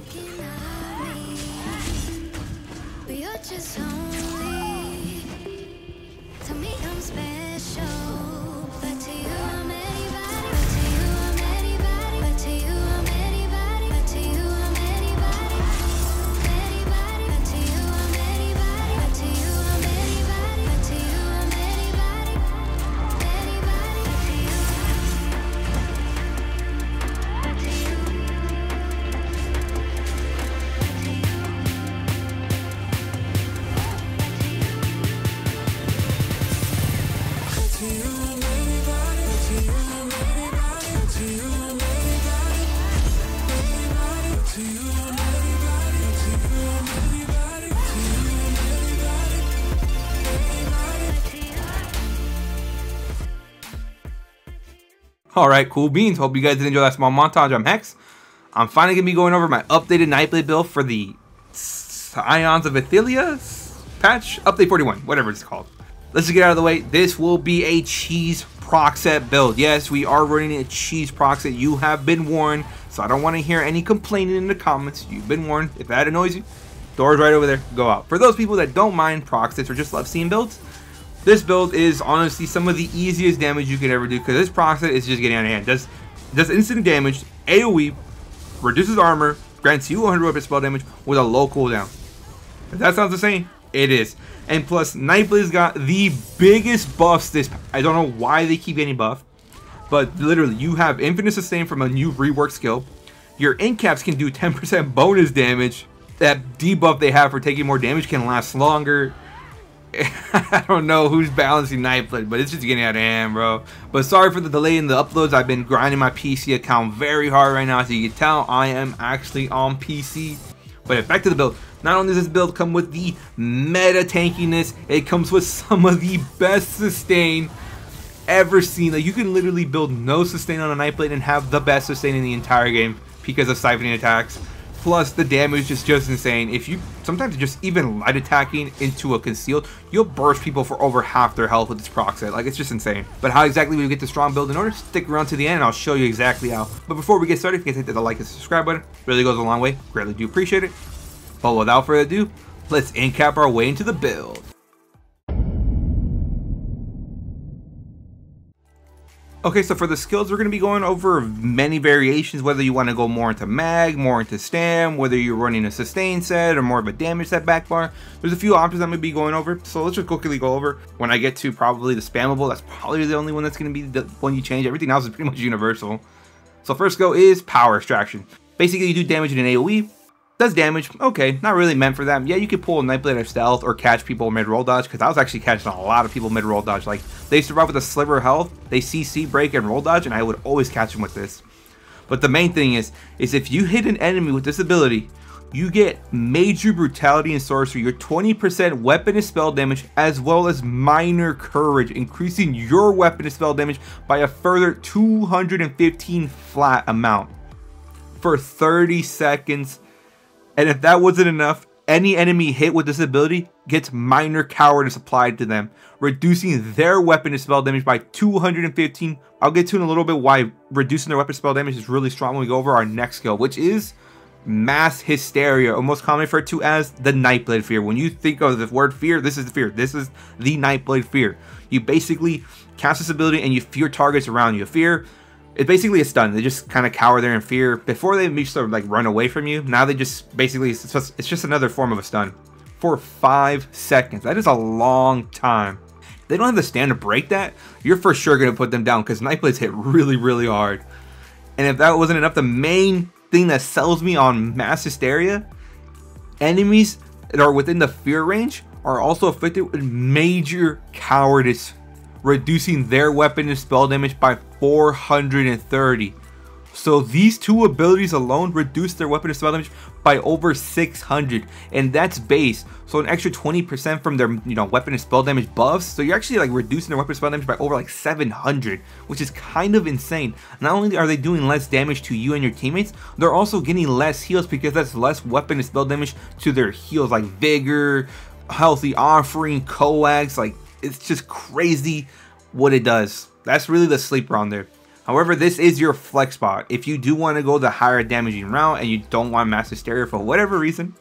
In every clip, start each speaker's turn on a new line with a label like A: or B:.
A: thinking of me. But you're just lonely. To me, I'm special.
B: Alright, cool beans. Hope you guys did enjoy that small montage. I'm Hex. I'm finally going to be going over my updated Nightblade build for the Scions of Ithelia patch, update 41, whatever it's called. Let's just get out of the way. This will be a cheese proc set build. Yes, we are running a cheese proc set. You have been warned, so I don't want to hear any complaining in the comments. You've been warned. If that annoys you, door's right over there. Go out. For those people that don't mind proc sets or just love seeing builds, this build is honestly some of the easiest damage you could ever do because this proc set is just getting out of hand. Does does instant damage, AoE, reduces armor, grants you 100 weapon spell damage with a low cooldown. If that sounds the same, it is. And plus, Nightblade's got the biggest buffs this. I don't know why they keep getting buffed, but literally, you have infinite sustain from a new rework skill. Your incaps can do 10% bonus damage. That debuff they have for taking more damage can last longer. I don't know who's balancing Nightblade, but it's just getting out of hand, bro. But sorry for the delay in the uploads. I've been grinding my PC account very hard right now. As you can tell, I am actually on PC. But back to the build. Not only does this build come with the meta tankiness, it comes with some of the best sustain ever seen. Like you can literally build no sustain on a Nightblade and have the best sustain in the entire game because of siphoning attacks. Plus the damage is just insane. If you sometimes just even light attacking into a concealed, you'll burst people for over half their health with this proc set. Like it's just insane. But how exactly we get the strong build in order? Stick around to the end and I'll show you exactly how. But before we get started, if you guys hit the like and subscribe button, really goes a long way. Greatly do appreciate it. But without further ado, let's incap our way into the build. Okay, so for the skills, we're going to be going over many variations, whether you want to go more into mag, more into stam, whether you're running a sustain set or more of a damage set back bar. There's a few options I'm going to be going over, so let's just quickly go over. When I get to probably the spammable, that's probably the only one that's going to be the one you change. Everything else is pretty much universal. So first go is power extraction. Basically, you do damage in an AoE, does damage, okay, not really meant for them. Yeah, you could pull a Nightblade of Stealth or catch people mid-roll dodge, because I was actually catching a lot of people mid-roll dodge. Like, they survive with a sliver of health, they CC, break, and roll dodge, and I would always catch them with this. But the main thing is, is if you hit an enemy with this ability, you get Major Brutality and Sorcery, your 20% weapon and spell damage, as well as Minor Courage, increasing your weapon and spell damage by a further 215 flat amount for 30 seconds and if that wasn't enough, any enemy hit with this ability gets minor cowardice applied to them, reducing their weapon and spell damage by 215. I'll get to in a little bit why reducing their weapon spell damage is really strong when we go over our next skill, which is mass hysteria, or most commonly referred to as the Nightblade fear. When you think of the word fear, this is the fear. This is the Nightblade fear. You basically cast this ability and you fear targets around you. Fear it's basically a stun. They just kind of cower there in fear before they sort of like run away from you. Now they just basically it's just, it's just another form of a stun for five seconds. That is a long time. If they don't have the stam to break that. You're for sure gonna put them down because Nightblades hit really really hard. And if that wasn't enough, the main thing that sells me on mass hysteria, enemies that are within the fear range are also afflicted with major cowardice reducing their weapon and spell damage by 430. So these two abilities alone reduce their weapon and spell damage by over 600, and that's base. So an extra 20% from their you know weapon and spell damage buffs. So you're actually like reducing their weapon and spell damage by over like 700, which is kind of insane. Not only are they doing less damage to you and your teammates, they're also getting less heals because that's less weapon and spell damage to their heals like vigor, healthy offering, coax. Like it's just crazy what it does. That's really the sleeper on there. However, this is your flex spot. If you do want to go the higher damaging route and you don't want Mass Hysteria for whatever reason,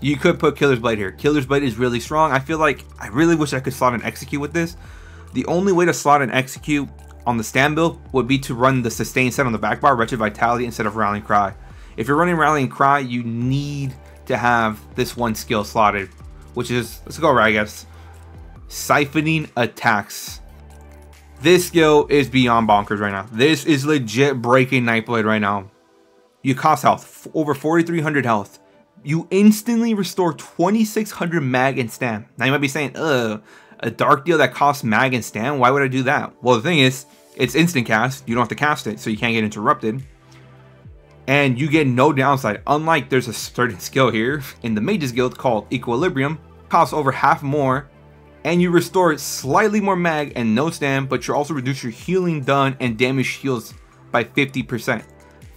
B: you could put Killer's Blade here. Killer's Blade is really strong. I feel like I really wish I could slot and execute with this. The only way to slot and execute on the stam build would be to run the sustain set on the back bar, Wretched Vitality, instead of Rallying Cry. If you're running Rallying Cry, you need to have this one skill slotted, which is, let's go guess, Siphoning Attacks. This skill is beyond bonkers right now. This is legit breaking Nightblade right now. You cost health, over 4,300 health. You instantly restore 2,600 mag and stam. Now you might be saying, ugh, a dark deal that costs mag and stam? Why would I do that? Well, the thing is, it's instant cast. You don't have to cast it, so you can't get interrupted. And you get no downside. Unlike there's a certain skill here in the Mages Guild called Equilibrium, costs over half more and you restore slightly more mag and no stam, but you also reduce your healing done and damage heals by 50%.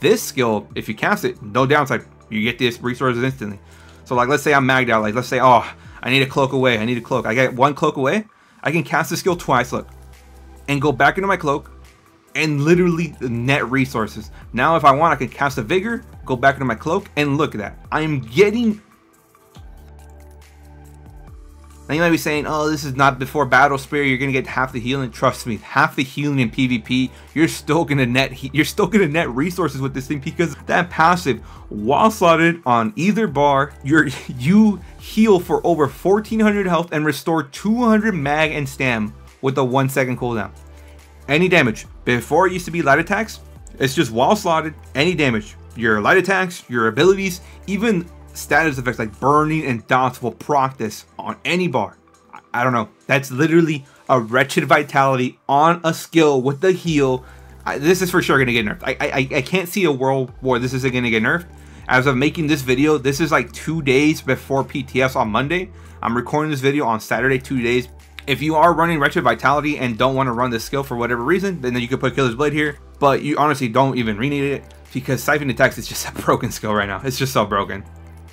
B: This skill, if you cast it, no downside. You get this resources instantly. So like, let's say I'm magged out. Like, let's say, oh, I need a cloak away. I need a cloak. I get one cloak away. I can cast the skill twice, look, and go back into my cloak and literally net resources. Now, if I want, I can cast a vigor, go back into my cloak, and look at that. I'm getting now you might be saying, oh, this is not before Battle Spirit, you're gonna get half the healing. Trust me, half the healing in PvP, you're still gonna net you're still gonna net resources with this thing because that passive, while slotted on either bar, you're you heal for over 1400 health and restore 200 mag and stam with a one second cooldown. Any damage. Before it used to be light attacks, it's just while slotted, any damage. Your light attacks, your abilities, even status effects like burning and dots will proc this on any bar. I, I don't know. That's literally a wretched vitality on a skill with the heal. I, this is for sure gonna get nerfed. I, I I can't see a world where this isn't gonna get nerfed. As of making this video, this is like two days before PTS on Monday. I'm recording this video on Saturday, two days. If you are running Wretched Vitality and don't want to run this skill for whatever reason, then you could put Killer's Blade here. But you honestly don't even re-need it because Siphon Attacks is just a broken skill right now. It's just so broken.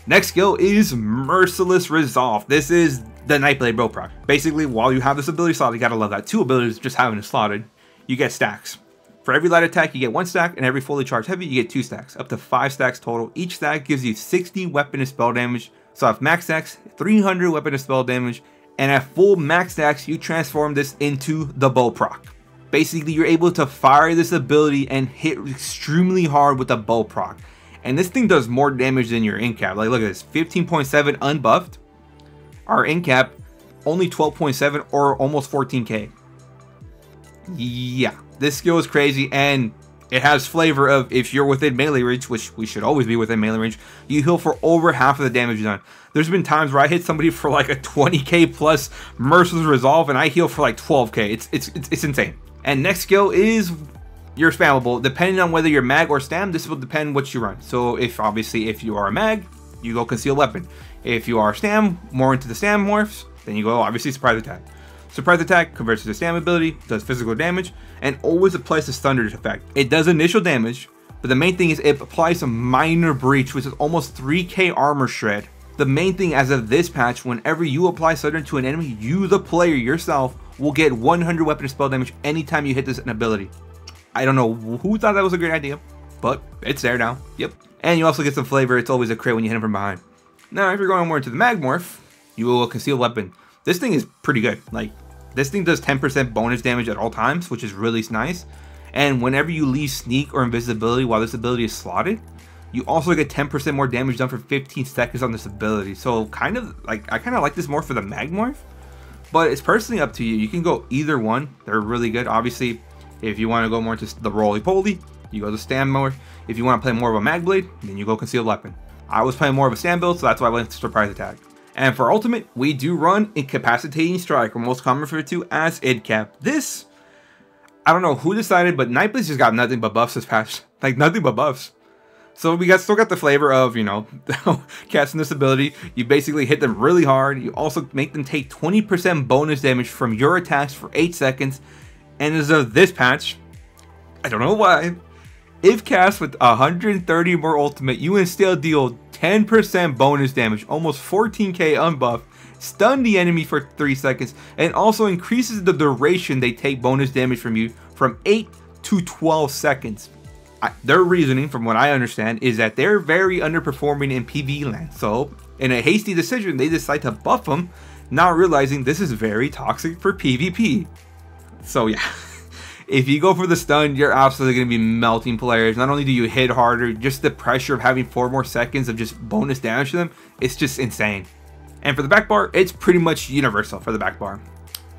B: Next skill is Merciless Resolve. This is the Nightblade bow proc. Basically, while you have this ability slot, you gotta love that. Two abilities, just having it slotted, you get stacks. For every light attack, you get one stack, and every fully charged heavy, you get two stacks, up to five stacks total. Each stack gives you 60 weapon and spell damage. So at max stacks, 300 weapon and spell damage, and at full max stacks, you transform this into the bow proc. Basically, you're able to fire this ability and hit extremely hard with the bow proc. And this thing does more damage than your incap. Like, look at this 15.7 unbuffed. Our incap only 12.7 or almost 14k. Yeah, this skill is crazy and it has flavor of if you're within melee range, which we should always be within melee range, you heal for over half of the damage done. There's been times where I hit somebody for like a 20k plus Merciless Resolve and I heal for like 12k. It's, it's, it's, it's insane. And next skill is you're spammable. Depending on whether you're mag or stam, this will depend what you run. So if obviously if you are a mag, you go conceal weapon. If you are stam, more into the stam morphs, then you go oh, obviously surprise attack. Surprise attack converts to the stam ability, does physical damage, and always applies the Sunder effect. It does initial damage, but the main thing is it applies a minor breach, which is almost 3k armor shred. The main thing as of this patch, whenever you apply Sunder to an enemy, you the player yourself will get 100 weapon spell damage anytime you hit this ability. I don't know who thought that was a great idea, but it's there now. Yep. And you also get some flavor. It's always a crit when you hit him from behind. Now, if you're going more into the Magmorph, you will conceal weapon. This thing is pretty good. Like, this thing does 10% bonus damage at all times, which is really nice. And whenever you leave sneak or invisibility while this ability is slotted, you also get 10% more damage done for 15 seconds on this ability. So kind of like I kind of like this more for the Magmorph, but it's personally up to you. You can go either one. They're really good. Obviously, if you want to go more into the roly-poly, you go to stam more. If you want to play more of a mag blade, then you go concealed weapon. I was playing more of a stam build, so that's why I went to surprise attack. And for ultimate, we do run incapacitating strike, or most common referred to as incap. This, I don't know who decided, but Nightblade just got nothing but buffs this patch. Like nothing but buffs. So we got still got the flavor of, you know, casting this ability. You basically hit them really hard. You also make them take 20% bonus damage from your attacks for 8 seconds. And as of this patch, I don't know why, if cast with 130 more ultimate, you instead deal 10% bonus damage, almost 14k unbuff, stun the enemy for 3 seconds, and also increases the duration they take bonus damage from you from 8 to 12 seconds. I, their reasoning, from what I understand, is that they're very underperforming in PvE land. So, in a hasty decision, they decide to buff them, not realizing this is very toxic for PvP. So, yeah. if you go for the stun, you're absolutely going to be melting players. Not only do you hit harder, just the pressure of having four more seconds of just bonus damage to them, it's just insane. And for the back bar, it's pretty much universal for the back bar.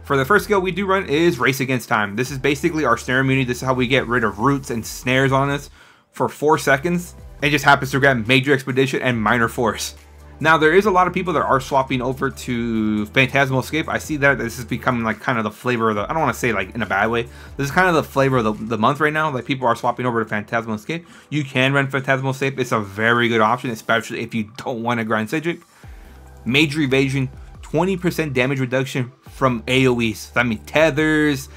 B: For the first skill we do run is Race Against Time. This is basically our snare immunity. This is how we get rid of roots and snares on us for 4 seconds. It just happens to grab Major Expedition and Minor Force. Now there is a lot of people that are swapping over to Phantasmal Escape. I see that this is becoming like kind of the flavor of the, I don't want to say like in a bad way. This is kind of the flavor of the, the month right now. Like people are swapping over to Phantasmal Escape. You can run Phantasmal Escape. It's a very good option, especially if you don't want to grind Psijic. Major Evasion, 20% damage reduction from AoEs. I mean, tethers,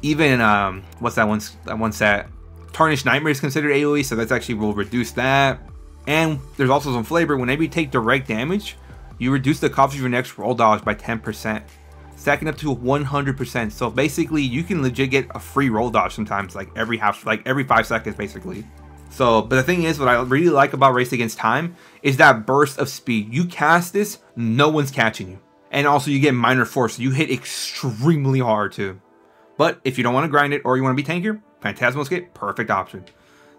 B: even um, what's that one? That one set. Tarnished Nightmare is considered AoE, so that's actually will reduce that. And there's also some flavor. Whenever you take direct damage, you reduce the cost of your next roll dodge by 10%, stacking up to 100%. So basically, you can legit get a free roll dodge sometimes, like every half, like every five seconds, basically. So, but the thing is, what I really like about Race Against Time is that burst of speed. You cast this, no one's catching you. And also you get minor force, so you hit extremely hard too. But if you don't want to grind it or you want to be tankier, Phantasmal Escape, perfect option.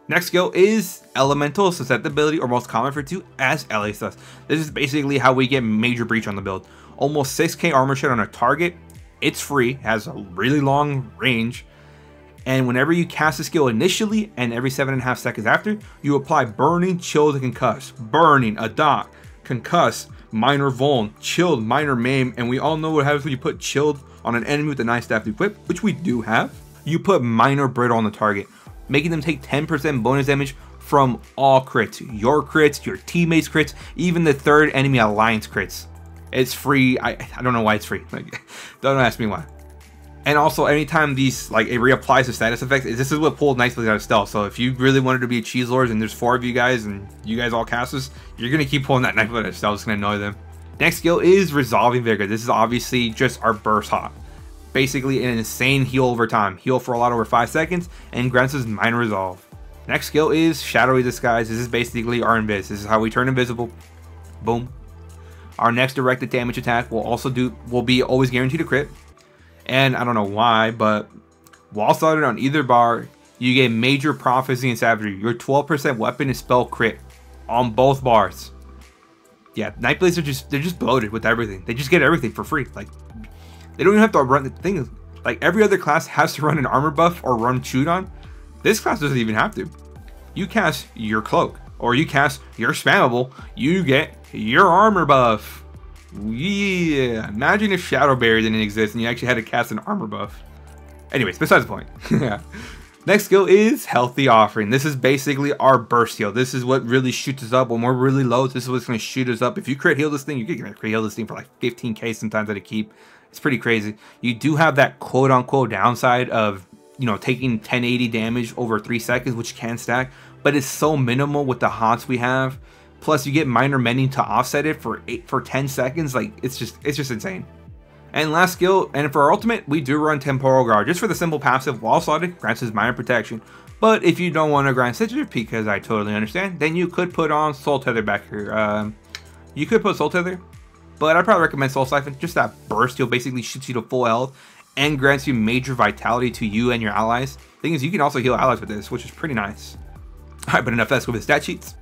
B: Next skill is Elemental Susceptibility, or most common for two, as Ele Sus. This is basically how we get Major Breach on the build. Almost 6k armor shot on a target, it's free, has a really long range, and whenever you cast a skill initially and every 7.5 seconds after, you apply Burning, Chill to Concuss, Burning, a dot, Concuss, Minor Vuln, Chilled, Minor Maim, and we all know what happens when you put Chilled on an enemy with a nice staff equip, which we do have. You put Minor Brittle on the target, making them take 10% bonus damage from all crits, your crits, your teammates' crits, even the third enemy alliance crits. It's free. I, I don't know why it's free. Like, don't ask me why. And also, anytime these like it reapplies the status effects, this is what pulled nicely out of stealth. So if you really wanted to be a cheese lords and there's four of you guys and you guys all cast this, you're gonna keep pulling that knife out of stealth. It's gonna annoy them. Next skill is resolving vigor. This is obviously just our burst hop. Basically, an insane heal over time. Heal for a lot over five seconds and grants us minor resolve. Next skill is shadowy disguise. This is basically our invis. This is how we turn invisible. Boom. Our next directed damage attack will also do will be always guaranteed a crit. And I don't know why, but while started on either bar, you get major prophecy and savagery. Your 12% weapon is spell crit on both bars. Yeah, Nightblades are just they're just bloated with everything. They just get everything for free. Like they don't even have to run the thing. Like every other class has to run an armor buff or run chewed on. This class doesn't even have to. You cast your cloak or you cast your spammable, you get your armor buff. Yeah, imagine if Shadow Barrier didn't exist and you actually had to cast an armor buff. Anyways, besides the point. yeah. Next skill is Healthy Offering. This is basically our burst heal. This is what really shoots us up when we're really low. This is what's going to shoot us up. If you crit heal this thing, you can crit heal this thing for like 15k sometimes at a keep. It's pretty crazy. You do have that quote unquote downside of, you know, taking 1080 damage over 3 seconds, which can stack, but it's so minimal with the HOTS we have Plus, you get minor mending to offset it for eight for 10 seconds. Like it's just it's just insane. And last skill, and for our ultimate, we do run Temporal Guard just for the simple passive while slotted grants us minor protection. But if you don't want to grind Signature, because I totally understand, then you could put on Soul Tether back here. Um, you could put Soul Tether, but I'd probably recommend Soul Siphon. Just that burst, you'll basically shoots you to full health and grants you major vitality to you and your allies. Thing is, you can also heal allies with this, which is pretty nice. Alright, but enough that's with the stat sheets.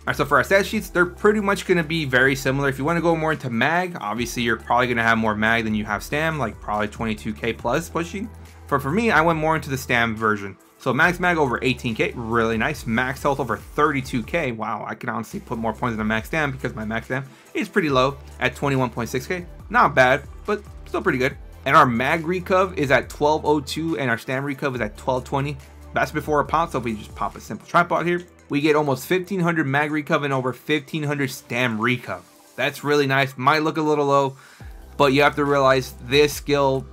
B: Alright, so for our stat sheets, they're pretty much going to be very similar. If you want to go more into mag, obviously you're probably going to have more mag than you have stam, like probably 22k plus pushing. But for me, I went more into the stam version. So max mag over 18k, really nice. Max health over 32k. Wow, I can honestly put more points in a max dam because my max dam is pretty low at 21.6k. Not bad, but still pretty good. And our mag recov is at 1202 and our stam recov is at 1220. That's before a pop, so if we just pop a simple tripod here, we get almost 1500 mag recov and over 1500 stam recov. That's really nice. Might look a little low, but you have to realize this skill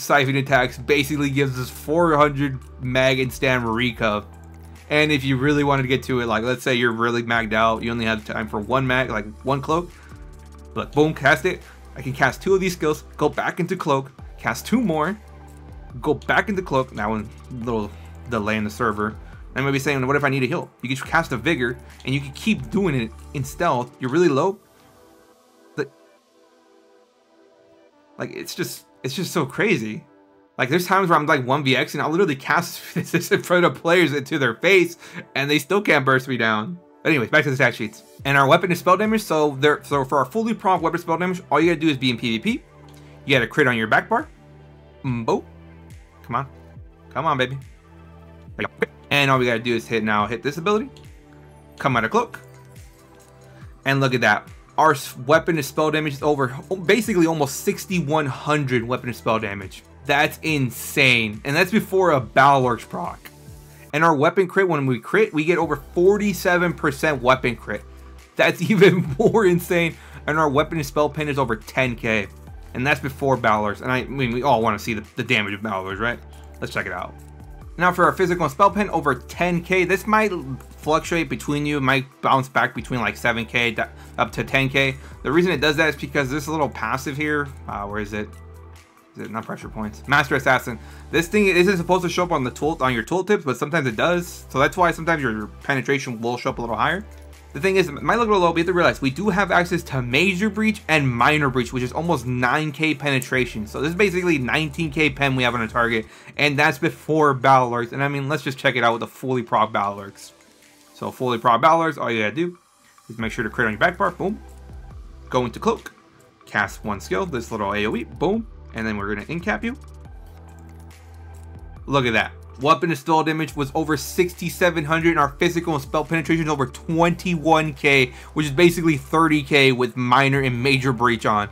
B: siphon attacks basically gives us 400 mag and stam recov. And if you really wanted to get to it, like let's say you're really magged out, you only have time for one mag, like one cloak, but boom, cast it. I can cast two of these skills, go back into Cloak, cast two more, go back into Cloak. That one, little delay in the server. I might be saying, what if I need a heal? You can cast a Vigor, and you can keep doing it in stealth. You're really low. Like, like it's just, it's just so crazy. Like there's times where I'm like 1vx and I'll literally cast this in front of players into their face and they still can't burst me down. But anyways, back to the stat sheets. And our weapon is spell damage, so there so for our fully prompt weapon spell damage, all you gotta do is be in PvP. You gotta crit on your back bar. Mbo. Come on. Come on, baby. And all we gotta do is hit now, hit this ability. Come out of cloak. And look at that. Our weapon is spell damage is over oh, basically almost 6100 weapon and spell damage. That's insane. And that's before a Balorgh's proc. And our weapon crit, when we crit, we get over 47% weapon crit. That's even more insane. And our weapon and spell pen is over 10k. And that's before Balorgh's. And I, I mean, we all want to see the, the damage of Balorgh's, right? Let's check it out. Now for our physical and spell pen, over 10k. This might fluctuate between you. Might bounce back between like 7k up to 10k. The reason it does that is because this little passive here, uh, where is it? Is it not pressure points? Master Assassin. This thing isn't supposed to show up on the tool on your tooltips, but sometimes it does. So that's why sometimes your penetration will show up a little higher. The thing is, a little low, you have to realize we do have access to Major Breach and Minor Breach, which is almost 9k penetration. So this is basically 19k pen we have on a target, and that's before Balorghs. And I mean, let's just check it out with the fully proc Balorghs. So fully proc Balorghs, all you gotta do is make sure to crit on your back bar, boom. Go into Cloak, cast one skill, this little AoE, boom, and then we're to incap you. Look at that. Weapon installed damage was over 6,700 and our physical and spell penetration is over 21k, which is basically 30k with minor and major breach on.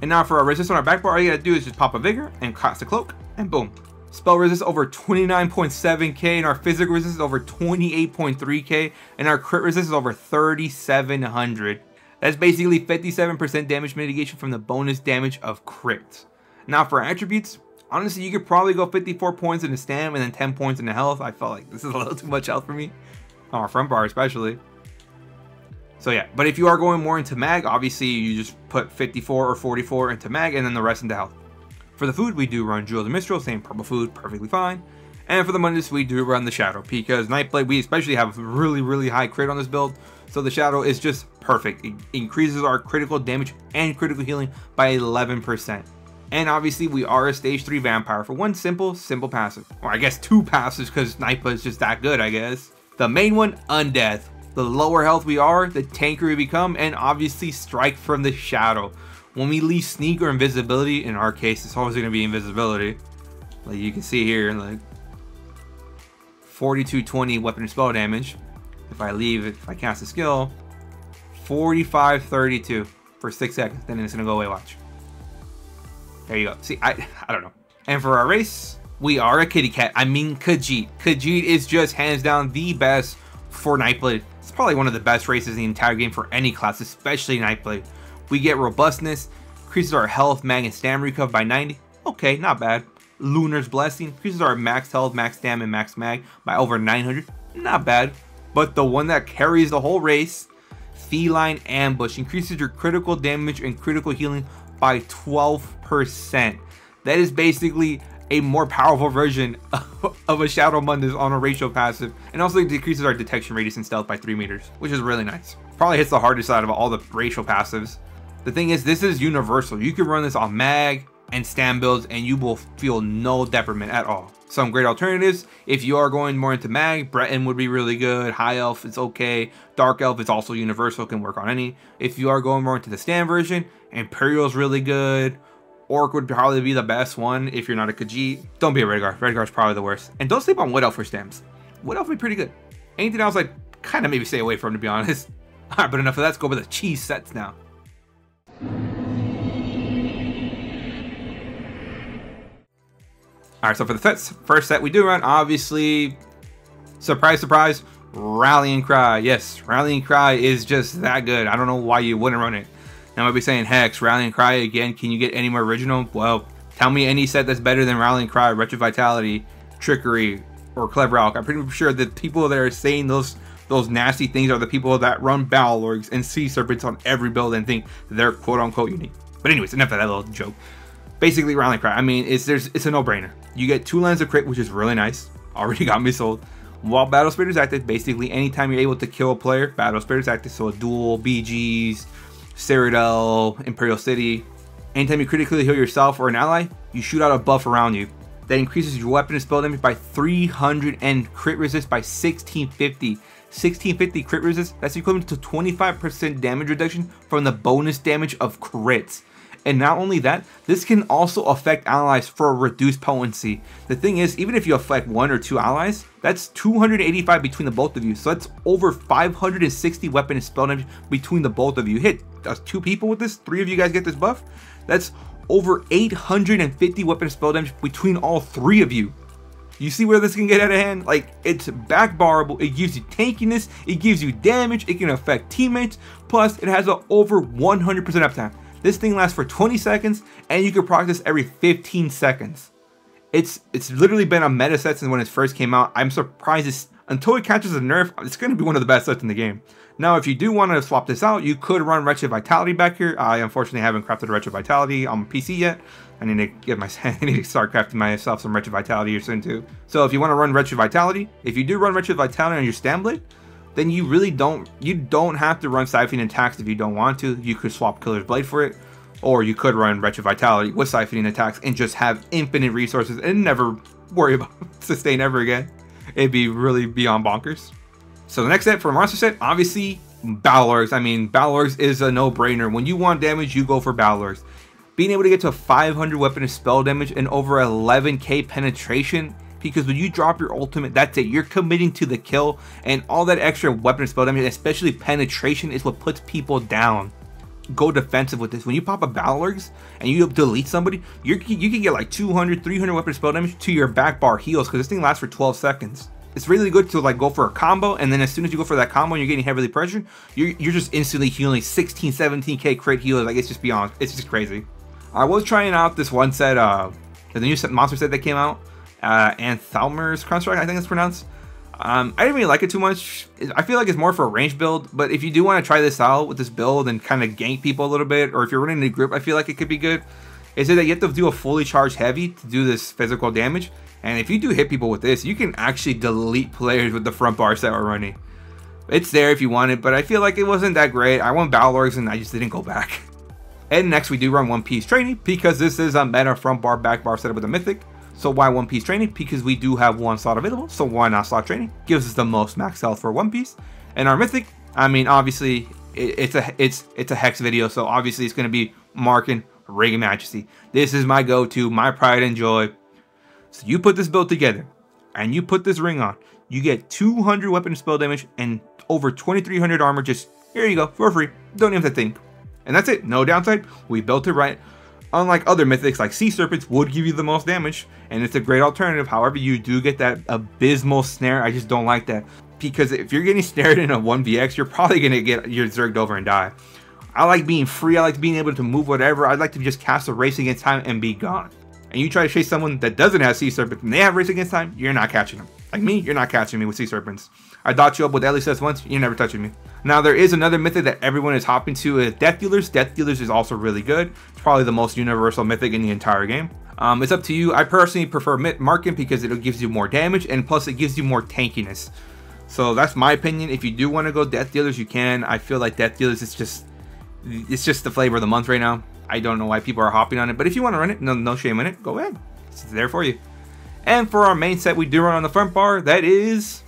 B: And now for our resist on our back bar, all you gotta do is just pop a vigor and cast a cloak, and boom. Spell resist over 29.7k, and our physical resist is over 28.3k, and our crit resist is over 3,700. That's basically 57% damage mitigation from the bonus damage of crits. Now for attributes, honestly, you could probably go 54 points in the stam and then 10 points in the health. I felt like this is a little too much health for me. On our front bar especially. So yeah, but if you are going more into mag, obviously you just put 54 or 44 into mag and then the rest into health. For the food, we do run Jewel of Misrule, same purple food, perfectly fine. And for the Mundus, we do run the Shadow because Nightblade, we especially have really, really high crit on this build. So the Shadow is just perfect. It increases our critical damage and critical healing by 11%. And obviously we are a stage 3 vampire for one simple, simple passive. Or I guess two passives because Nightblade is just that good, I guess. The main one, Undeath. The lower health we are, the tankier we become, and obviously Strike from the Shadow. When we leave Sneak or Invisibility, in our case it's always going to be Invisibility. Like you can see here, like 4220 weapon and spell damage. If I leave, if I cast a skill, 4532 for 6 seconds, then it's going to go away, watch. There you go. See, I I don't know. And for our race, we are a kitty cat. I mean Khajiit. Khajiit is just hands down the best for Nightblade. It's probably one of the best races in the entire game for any class, especially Nightblade. We get robustness, increases our health, mag, and stamina recover by 90. Okay, not bad. Lunar's Blessing increases our max health, max stam, and max mag by over 900. Not bad. But the one that carries the whole race, Feline Ambush, increases your critical damage and critical healing by 12%. That is basically a more powerful version of a Shadow Mundus on a racial passive, and also decreases our detection radius and stealth by 3 meters, which is really nice. Probably hits the hardest out of all the racial passives. The thing is, this is universal. You can run this on mag and stam builds, and you will feel no detriment at all. Some great alternatives, if you are going more into mag, Breton would be really good, High Elf is okay, Dark Elf is also universal, can work on any. If you are going more into the stam version, Imperial is really good, Orc would probably be the best one if you're not a Khajiit. Don't be a Redguard. Redguard's probably the worst. And don't sleep on Wood Elf for stems. Wood Elf would be pretty good. Anything else, I'd kind of maybe stay away from, to be honest. Alright, but enough of that. Let's go with the cheese sets now. Alright, so for the sets, first set we do run, obviously, surprise, surprise, Rallying Cry. Yes, Rallying Cry is just that good. I don't know why you wouldn't run it. Now, I might be saying, Hex, Rallying Cry again, can you get any more original? Well, tell me any set that's better than Rallying Cry, Wretched Vitality, Trickery, or Clever Alch. I'm pretty sure the people that are saying those those nasty things are the people that run Balorghs and Sea Serpents on every build and think they're quote unquote unique. But anyways, enough of that little joke. Basically, Rallying Cry. I mean, it's there's it's a no-brainer. You get two lines of crit, which is really nice. Already got me sold. While Battle Spirit is active, basically anytime you're able to kill a player, Battle Spirit is active. So a duel, BGs, Cyrodiil, Imperial City. Anytime you critically heal yourself or an ally, you shoot out a buff around you. That increases your weapon and spell damage by 300 and crit resist by 1650. 1650 crit resist, that's equivalent to 25% damage reduction from the bonus damage of crits. And not only that, this can also affect allies for a reduced potency. The thing is, even if you affect one or two allies, that's 285 between the both of you. So that's over 560 weapon and spell damage between the both of you. Hit uh, two people with this, three of you guys get this buff. That's over 850 weapon spell damage between all three of you. You see where this can get out of hand? Like, it's backbarable, it gives you tankiness, it gives you damage, it can affect teammates, plus it has an over 100% uptime. This thing lasts for 20 seconds, and you can practice every 15 seconds. It's it's literally been a meta set since when it first came out. I'm surprised it's, until it catches a nerf, it's going to be one of the best sets in the game. Now, if you do want to swap this out, you could run Wretched Vitality back here. I unfortunately haven't crafted Wretched Vitality on PC yet. I need to get my I need to start crafting myself some Wretched Vitality here soon too. So if you want to run Wretched Vitality, if you do run Wretched Vitality on your Stamblade, then you really don't you don't have to run Siphoning attacks if you don't want to. You could swap Killer's Blade for it, or you could run Wretched Vitality with Siphoning attacks and just have infinite resources and never worry about sustain ever again. It'd be really beyond bonkers. So the next set for monster set, obviously Battle I mean, Battle is a no-brainer. When you want damage, you go for Battle Being able to get to 500 weapon and spell damage and over 11k penetration because when you drop your ultimate, that's it. You're committing to the kill, and all that extra weapon and spell damage, especially penetration, is what puts people down. Go defensive with this. When you pop a Balorghs and you delete somebody, you you can get like 200, 300 weapon spell damage to your back bar heals because this thing lasts for 12 seconds. It's really good to like go for a combo, and then as soon as you go for that combo and you're getting heavily pressured, you're, you're just instantly healing 16, 17k crit healers. Like it's just beyond, it's just crazy. I was trying out this one set, uh, the new set, monster set that came out uh, Anthelmir's Construct, I think it's pronounced. Um, I didn't really like it too much. I feel like it's more for a range build, but if you do want to try this out with this build and kind of gank people a little bit, or if you're running a group, I feel like it could be good. Is it that you have to do a fully charged heavy to do this physical damage? And if you do hit people with this, you can actually delete players with the front bars that are running. It's there if you want it, but I feel like it wasn't that great. I won Balorghs and I just didn't go back. And next we do run One Piece Training because this is a meta front bar back bar setup with a Mythic. So why One Piece training? Because we do have one slot available, so why not slot training? Gives us the most max health for One Piece. And our Mythic, I mean, obviously, it, it's a it's it's a Hex video, so obviously it's going to be Markyn Ring of Majesty. This is my go-to, my pride and joy. So you put this build together, and you put this ring on, you get 200 weapon spell damage and over 2300 armor just here you go for free don't even have to think and that's it no downside we built it right Unlike other mythics like Sea Serpents would give you the most damage, and it's a great alternative. However, you do get that abysmal snare. I just don't like that. Because if you're getting snared in a 1vx, you're probably going to get your zerged over and die. I like being free. I like being able to move whatever. I'd like to just cast a race against time and be gone. And you try to chase someone that doesn't have Sea Serpents and they have race against time, you're not catching them. Like me, you're not catching me with Sea Serpents. I dot you up with Deadly Sets once, you're never touching me. Now, there is another mythic that everyone is hopping to is Death Dealers. Death Dealers is also really good. It's probably the most universal mythic in the entire game. Um, it's up to you. I personally prefer Markyn because it gives you more damage and plus it gives you more tankiness. So that's my opinion. If you do want to go Death Dealers, you can. I feel like Death Dealers is just it's just the flavor of the month right now. I don't know why people are hopping on it, but if you want to run it, no, no shame in it. Go ahead. It's there for you. And for our main set we do run on the front bar, that is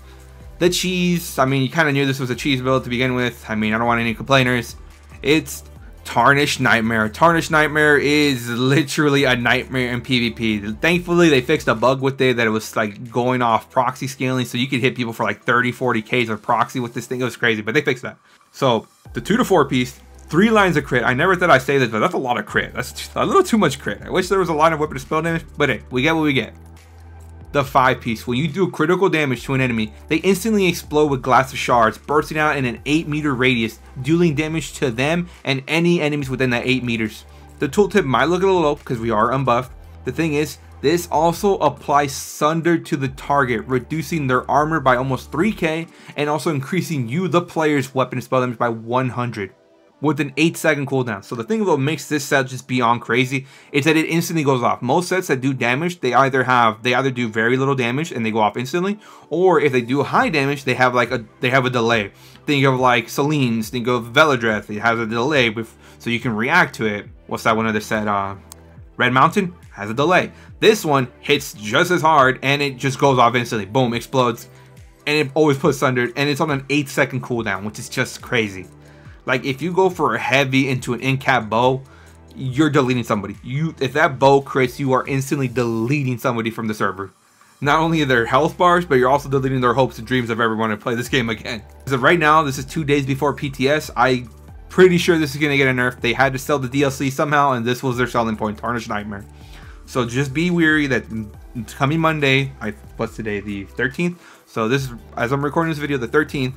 B: the cheese, I mean, you kind of knew this was a cheese build to begin with. I mean, I don't want any complainers. It's Tarnished Nightmare. Tarnished Nightmare is literally a nightmare in PvP. Thankfully, they fixed a bug with it that it was like going off proxy scaling, so you could hit people for like 30, 40 Ks of proxy with this thing. It was crazy, but they fixed that. So, the 2 to 4 piece, three lines of crit. I never thought I'd say this, but that's a lot of crit. That's a little too much crit. I wish there was a line of weapon spell damage, but hey, we get what we get the 5 piece. When you do critical damage to an enemy, they instantly explode with glass of shards, bursting out in an 8 meter radius, dealing damage to them and any enemies within that 8 meters. The tooltip might look a little low because we are unbuffed. The thing is, this also applies Sunder to the target, reducing their armor by almost 3k and also increasing you, the player's weapon spell damage by 100. With an 8 second cooldown. So the thing about makes this set just beyond crazy is that it instantly goes off. Most sets that do damage, they either have they either do very little damage and they go off instantly, or if they do high damage, they have like a they have a delay. Think of like Selene's, think of Velidreth, it has a delay with, so you can react to it. What's that one other set? Uh, Red Mountain has a delay. This one hits just as hard and it just goes off instantly. Boom, explodes. And it always puts Sundered and it's on an 8 second cooldown, which is just crazy. Like if you go for a heavy into an in-cap bow, you're deleting somebody. You if that bow crits, you are instantly deleting somebody from the server. Not only their health bars, but you're also deleting their hopes and dreams of ever wanting to play this game again. So right now, this is two days before PTS. I pretty sure this is gonna get a nerf. They had to sell the DLC somehow, and this was their selling point, Tarnished Nightmare. So just be weary that coming Monday, I what's today, the 13th. So this is as I'm recording this video, the 13th.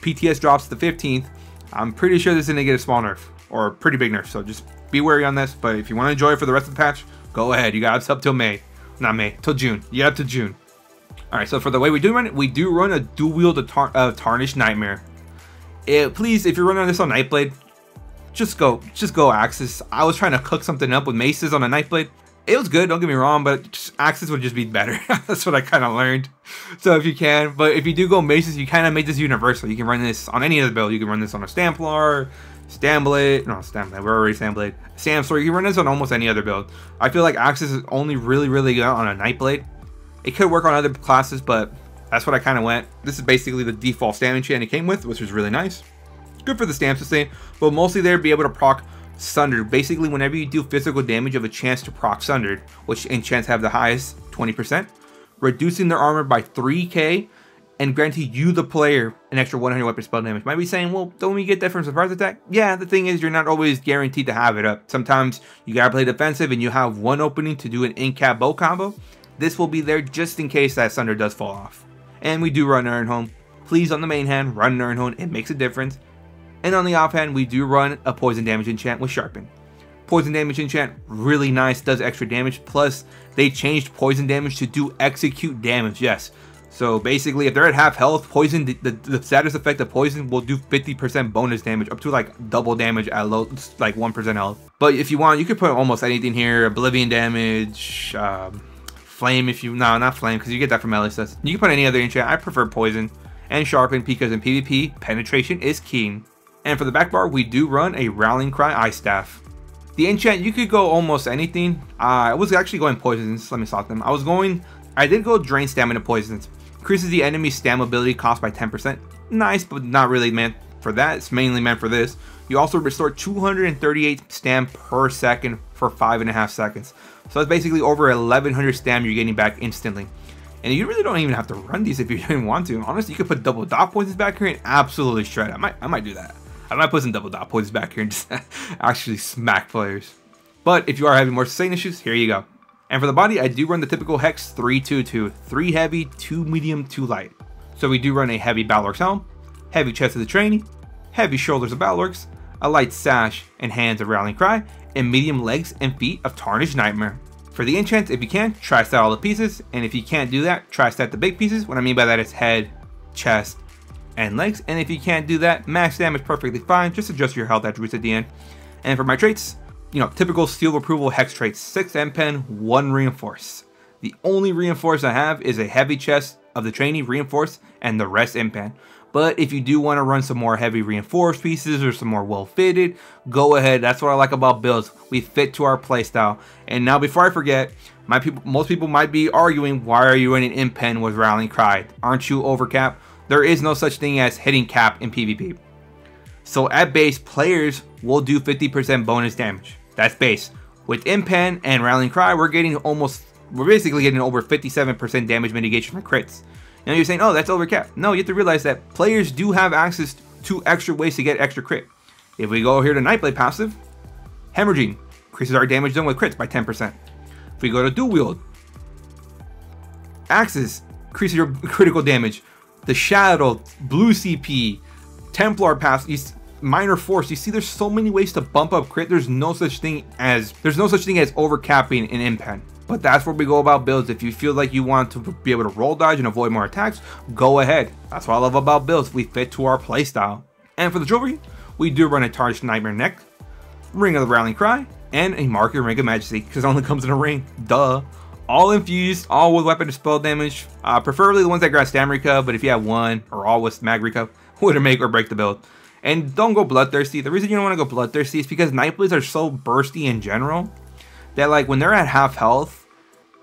B: PTS drops the 15th. I'm pretty sure this is gonna get a small nerf or a pretty big nerf. So just be wary on this. But if you want to enjoy it for the rest of the patch, go ahead. You got up till May, not May, till June. You got to June. All right. So for the way we do run it, we do run a dual wield tar uh, tarnished nightmare. It, please, if you're running this on Nightblade, just go, just go Axis. I was trying to cook something up with maces on a Nightblade. It was good, don't get me wrong, but Axis would just be better. That's what I kind of learned. So if you can, but if you do go maces, you kind of made this universal. You can run this on any other build. You can run this on a Stamplar, Stamblade, no, Stamblade, we're already Stamblade. Samsor, you can run this on almost any other build. I feel like Axis is only really, really good on a Nightblade. It could work on other classes, but that's what I kind of went. This is basically the default stamina chain it came with, which was really nice. Good for the stamp sustain, but mostly there be able to proc Sundered. Basically, whenever you do physical damage, you have a chance to proc Sundered, which enchants have the highest 20%, reducing their armor by 3k, and granting you, the player, an extra 100 weapon spell damage. Might be saying, well, don't we get that from surprise attack? Yeah, the thing is, you're not always guaranteed to have it up. Sometimes you gotta play defensive and you have one opening to do an in-cap bow combo. This will be there just in case that Sunder does fall off. And we do run Home. Please, on the main hand, run Home. It makes a difference. And on the offhand, we do run a poison damage enchant with Sharpen. Poison damage enchant, really nice, does extra damage. Plus, they changed poison damage to do execute damage, yes. So basically, if they're at half health, poison, the, the, the status effect of poison will do 50% bonus damage, up to like double damage at low, like 1% health. But if you want, you could put almost anything here. Oblivion damage, um, flame if you, no, not flame, because you get that from LSS. You can put any other enchant. I prefer poison and sharpen because in PvP, penetration is keen. And for the back bar, we do run a Rallying Cry Ice Staff. The enchant, you could go almost anything. Uh, I was actually going poisons. Let me stop them. I was going, I did go drain stamina poisons. Increases the enemy's stam ability cost by 10%. Nice, but not really meant for that. It's mainly meant for this. You also restore 238 stam per second for 5.5 seconds. So that's basically over 1100 stam you're getting back instantly. And you really don't even have to run these if you didn't want to. Honestly, you could put double dot poisons back here and absolutely shred. I might, I might do that. I might put some double dot points back here and just actually smack players. But if you are having more sustain issues, here you go. And for the body, I do run the typical Hex 322, 3 heavy, 2 medium, 2 light. So we do run a heavy Balorgh's helm, heavy chest of the trainee, heavy shoulders of Balorgh's, a light sash and hands of Rallying Cry, and medium legs and feet of Tarnished Nightmare. For the enchants, if you can, try stat all the pieces, and if you can't do that, try stat the big pieces. What I mean by that is head, chest, and legs. And if you can't do that, max damage perfectly fine. Just adjust your health attributes at the end. And for my traits, you know, typical seal approval hex traits, 6 M-Pen, 1 reinforce. The only reinforce I have is a heavy chest of the trainee reinforce and the rest M-Pen. But if you do want to run some more heavy reinforced pieces or some more well fitted, go ahead. That's what I like about builds. We fit to our playstyle. And now before I forget, my people most people might be arguing, why are you running M-Pen with Rallying Cry? Aren't you overcap? There is no such thing as hitting cap in PvP. So at base, players will do 50% bonus damage. That's base. With M-Pen and Rallying Cry, we're getting almost, we're basically getting over 57% damage mitigation from crits. Now you're saying, oh, that's over cap. No, you have to realize that players do have access to extra ways to get extra crit. If we go here to Nightblade passive, Hemorrhaging increases our damage done with crits by 10%. If we go to Dual Wield, Axes increases your critical damage the Shadow, Blue CP, Templar Pass, Minor Force. You see, there's so many ways to bump up crit. There's no such thing as there's no such thing as overcapping in M-Pen. But that's where we go about builds. If you feel like you want to be able to roll dodge and avoid more attacks, go ahead. That's what I love about builds. We fit to our playstyle. And for the jewelry, we do run a Tarnished Nightmare neck, Ring of the Rallying Cry, and a Markyn Ring of Majesty, because it only comes in a ring. Duh. All infused, all with weapon spell damage, uh, preferably the ones that grant stamina recover, but if you have one, or all with mag recover, would make or break the build. And don't go bloodthirsty. The reason you don't want to go bloodthirsty is because Nightblades are so bursty in general that like when they're at half health,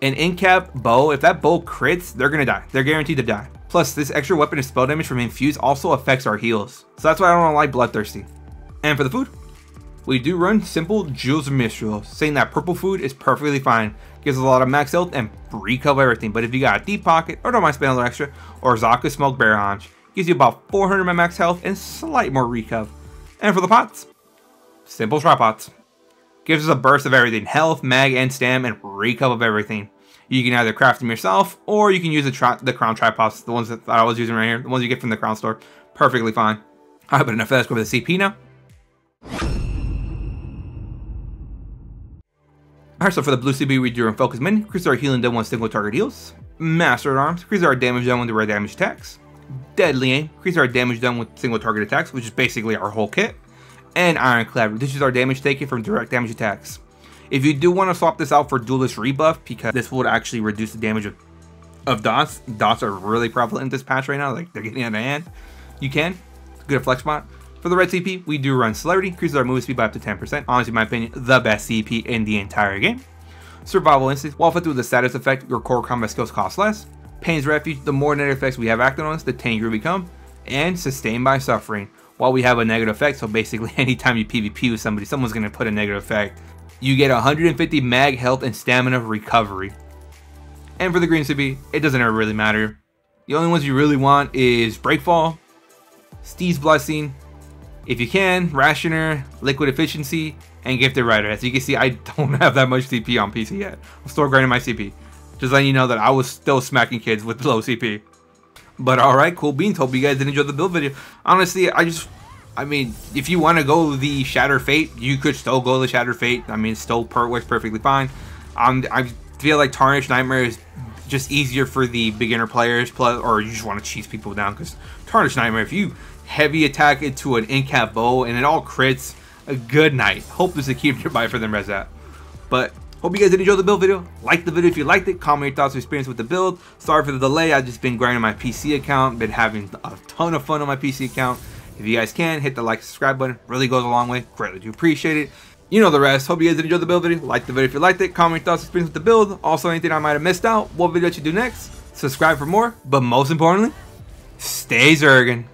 B: an in-cap bow, if that bow crits, they're gonna die. They're guaranteed to die. Plus, this extra weapon of spell damage from infused also affects our heals. So that's why I don't like bloodthirsty. And for the food, we do run simple Jewels of Misrule, saying that purple food is perfectly fine. Gives a lot of max health and recover everything. But if you got a deep pocket, or don't mind spending a little extra, Orzorga's Smoke Bear Haunch, gives you about 400 max health and slight more recover. And for the pots, simple tripots. Gives us a burst of everything, health, mag, and stam, and recover of everything. You can either craft them yourself, or you can use the, the crown tripots, the ones that I was using right here, the ones you get from the crown store. Perfectly fine. Alright, but enough of that, let's go over the CP now. So for the blue CP, we do Focused Mending, increase our healing done when single target heals. Master at Arms, increase our damage done when the red damage attacks. Deadly Aim, increase our damage done with single target attacks, which is basically our whole kit. And Ironclad, reduces our damage taken from direct damage attacks. If you do want to swap this out for Duelist Rebuff, because this would actually reduce the damage of, of dots, dots are really prevalent in this patch right now, like they're getting out of hand, you can. Good flex spot. For the red CP, we do run Celerity, increases our move speed by up to 10%. Honestly, in my opinion, the best CP in the entire game. Survival Instinct, while with the status effect, your core combat skills cost less. Pain's Refuge, the more negative effects we have acting on us, the tankier we become. And Sustained by Suffering, while we have a negative effect, so basically anytime you PvP with somebody, someone's going to put a negative effect. You get 150 mag health and stamina recovery. And for the green CP, it doesn't ever really matter. The only ones you really want is Breakfall, Steed's Blessing, if you can, Rationer, Liquid Efficiency, and Gifted Rider. As you can see, I don't have that much CP on PC yet. I'm still grinding my CP. Just letting you know that I was still smacking kids with low CP. But alright, cool beans. Hope you guys did enjoy the build video. Honestly, I just... I mean, if you want to go the Shattered Fate, you could still go the Shattered Fate. I mean, still per works perfectly fine. Um, I feel like Tarnished Nightmare is just easier for the beginner players, plus, or you just want to cheese people down, because Tarnished Nightmare, if you heavy attack into an in-cap bow and it all crits. A good night. Hope this is a keep buy for them res that. But hope you guys did enjoy the build video. Like the video if you liked it. Comment your thoughts or experience with the build. Sorry for the delay. I've just been grinding my PC account. Been having a ton of fun on my PC account. If you guys can, hit the like subscribe button. Really goes a long way. Greatly do appreciate it. You know the rest. Hope you guys did enjoy the build video. Like the video if you liked it. Comment your thoughts or experience with the build. Also anything I might have missed out. What video should you do next. Subscribe for more. But most importantly, stay Zerging.